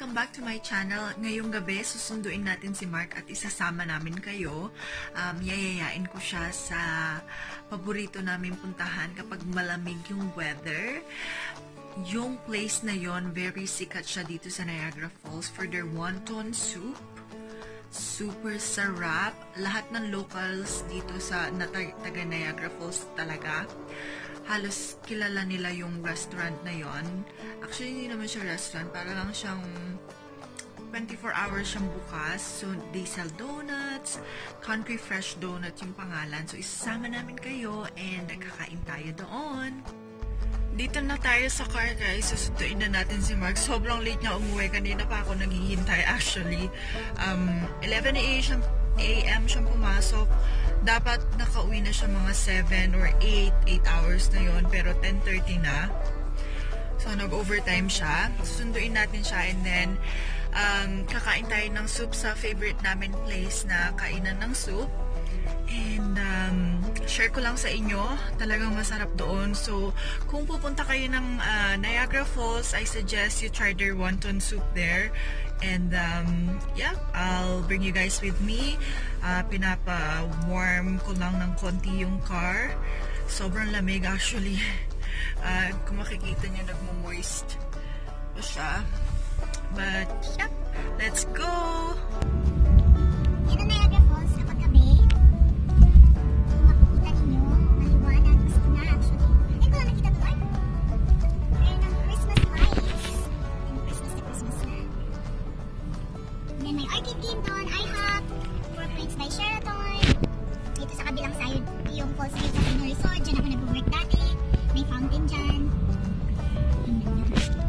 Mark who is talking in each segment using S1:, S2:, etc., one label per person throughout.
S1: Welcome back to my channel. Ngayong gabi, susunduin natin si Mark at isasama namin kayo. Um, yayayain ko siya sa paborito namin puntahan kapag malamig yung weather. Yung place na yon very sikat siya dito sa Niagara Falls for their wonton soup. Super sarap. Lahat ng locals dito sa na, taga Niagara Falls talaga halos kilala nila yung restaurant na yon. Actually, hindi naman siya restaurant. Para lang siyang 24 hours siyang bukas. So, they sell donuts. Country Fresh Donut yung pangalan. So, isasama namin kayo and kakain tayo doon. Dito na tayo sa car guys. Susunduin na natin si Mark. Sobrang late niya umuwi. Kanina pa ako naghihintay actually. Um, 11 a.m. a.m. siyang pumasok dapat nakauwi na siya mga 7 or 8, 8 hours na yon pero 10.30 na. So, nag-overtime siya. Susunduin natin siya and then um, kakain tayo ng soup sa favorite namin place na kainan ng soup. And um, share ko lang sa inyo, talagang masarap doon. So, kung pupunta kayo ng uh, Niagara Falls, I suggest you try their wonton soup there. And um, yeah, I'll bring you guys with me. Uh, pinapa-warm ko lang ng konti yung car. Sobrang lamig actually. Uh, kung makikita nyo, nagmo-moist pa siya. But, yeah, let's go!
S2: Doon, IHOP, Four Points by Sheraton. Dito sa kabilang side, yung Falls View Casino Resort. Diyan ako nag-work dati. May fountain dyan. Tingnan nyo.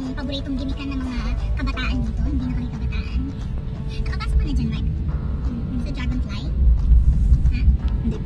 S2: Yung paboritong gimikan ng mga kabataan dito. Hindi na kami kabataan. Nakapasok ka na dyan, Mike? Sa Dragonfly? Ha? Hindi.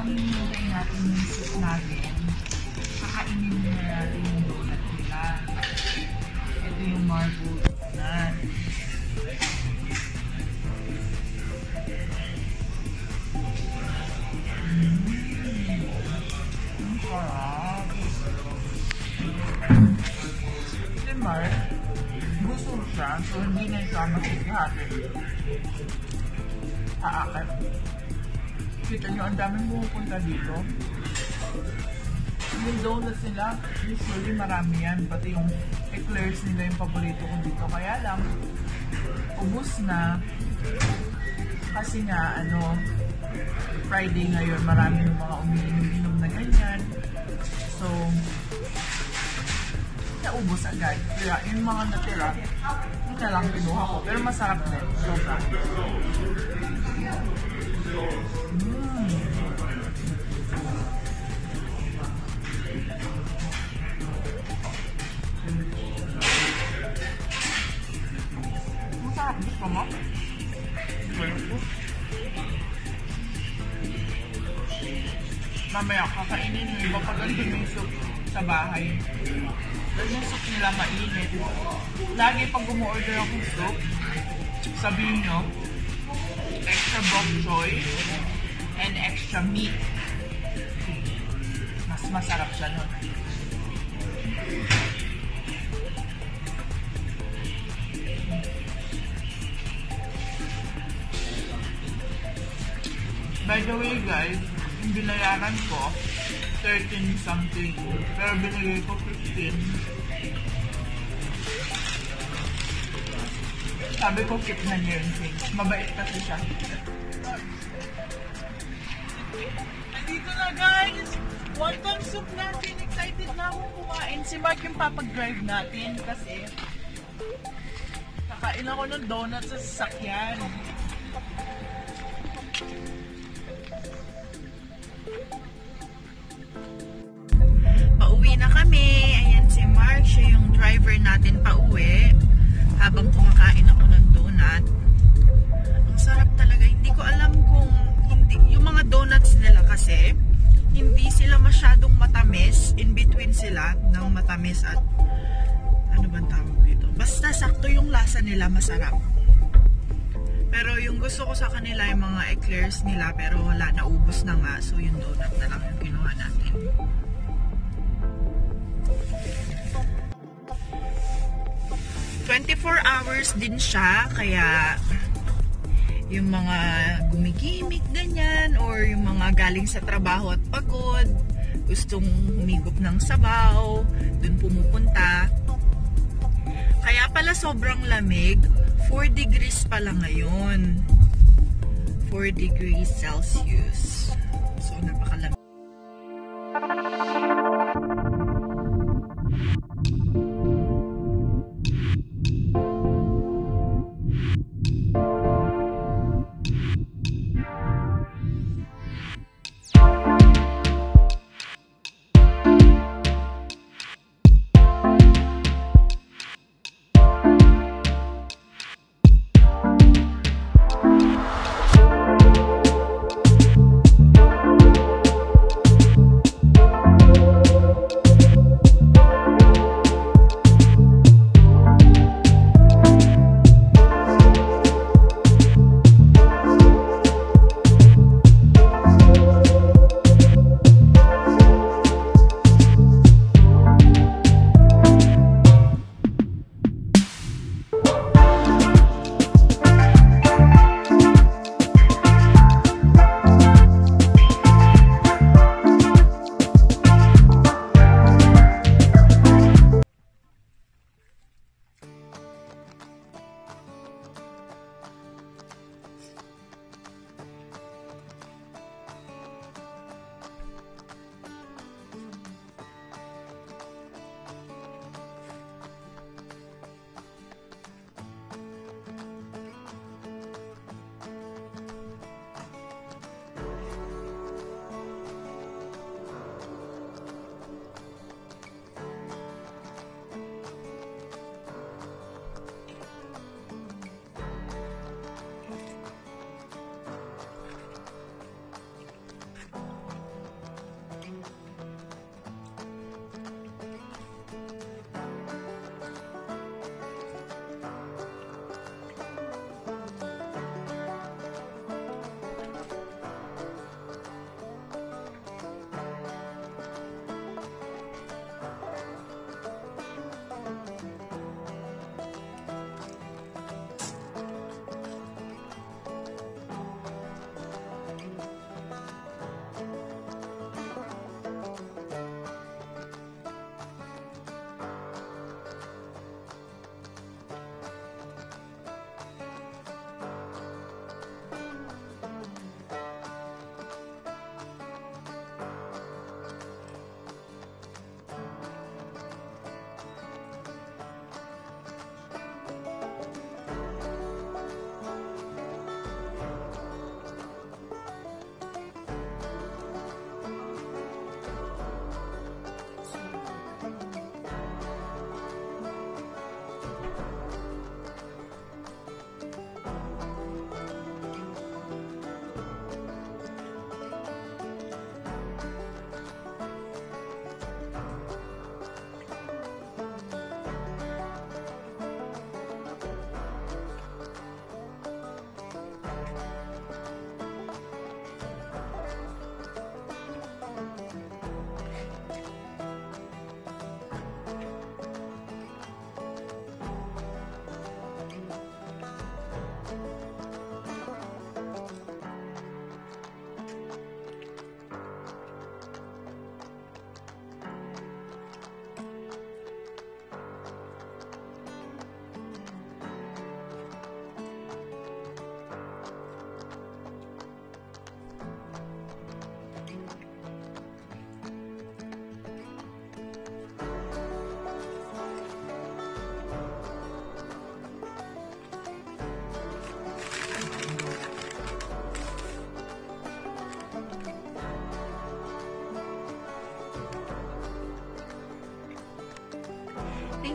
S1: Habang natin yung soup natin, kakainin na natin yung donut nila. Ito yung marble donut. Ang sarap. Si Mark, busog siya, so hindi na siya makikihati. Aakit. Kita nyo, ang daming pumupunta dito. Yung donuts nila, usually marami yan. Pati yung eclairs nila yung paborito ko dito. Kaya lang, ubus na. Kasi nga, ano, Friday ngayon, marami yung mga umiinom-inom na ganyan. So, naubos agad. Kaya yung mga natira, yun na lang kinuha ko. Pero masarap din. Sobra. Mm. Mo? Gusto. Mamaya, kakainin yung iba pag ganito yung sa bahay. Dahil yung soup nila mainit. Lagi pag umu-order akong soup, sabihin nyo, extra bok choy and extra meat. Mas masarap siya nun. By the way guys, yung binayaran ko, 13 something. Pero binigay ko 15. Sabi ko, keep na niya yung thing. Mabait kasi siya. Nandito na guys! Wonton soup natin. Excited na akong kumain. Si Mark yung papag-drive natin kasi kakain ako ng donut sa sasakyan.
S3: Pauwi na kami. Ayan si Mark, siya yung driver natin pauwi. Habang kumakain ako ng donut. Ang sarap talaga. Hindi ko alam kung hindi yung mga donuts nila kasi hindi sila masyadong matamis. In between sila ng matamis at ano bang tawag dito? Basta sakto yung lasa nila masarap. Pero yung gusto ko sa kanila yung mga eclairs nila pero wala, naubos na nga. So yung donut na lang yung kinuha natin. Twenty-four hours din siya, kaya yung mga gumigimik ganyan or yung mga galing sa trabaho at pagod, gustong humigop ng sabaw, dun pumupunta. Kaya pala sobrang lamig, 4 degrees pala ngayon. 4 degrees Celsius. So napakalamig.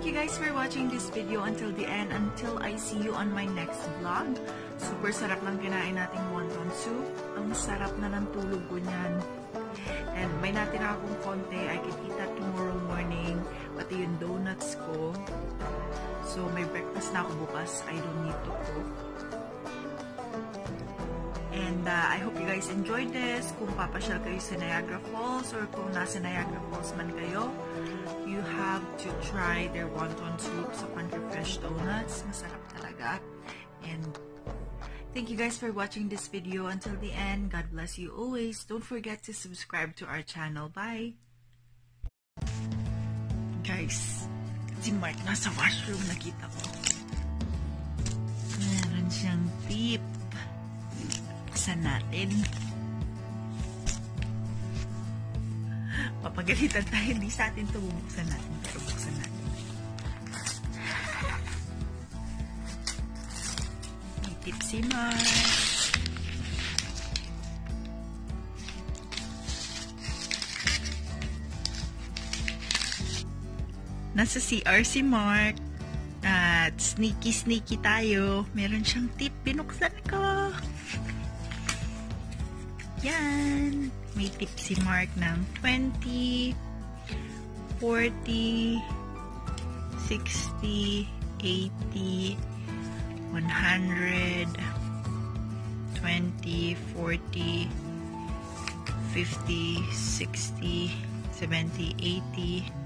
S1: Guys for watching this video until the end. Until I see you on my next vlog. Super sarap ng kinain nating wonton soup. Ang sarap na ng tulog ko niyan. And may natira akong konti. I can eat that tomorrow morning. Pati yung donuts ko. So, may breakfast na ako bukas. I don't need to cook. You guys enjoyed this. Kung papasyal kayo sa Niagara Falls or kung nasa Niagara Falls man kayo, you have to try their wonton soup sa Country Fresh Donuts. Masarap talaga. And thank you guys for watching this video until the end. God bless you always. Don't forget to subscribe to our channel. Bye! Guys, si Mark nasa washroom nakita ko. Meron siyang tip. Buksan natin. Papagalitan tayo. Hindi sa atin ito bubuksan natin. Pero buksan natin. May tip si Mark. Nasa CR si Mark. At sneaky-sneaky tayo. Meron siyang tip. Binuksan ko. Yan. May tip si Mark ng 20, 40, 60, 80, 100, 20, 40, 50, 60, 70, 80,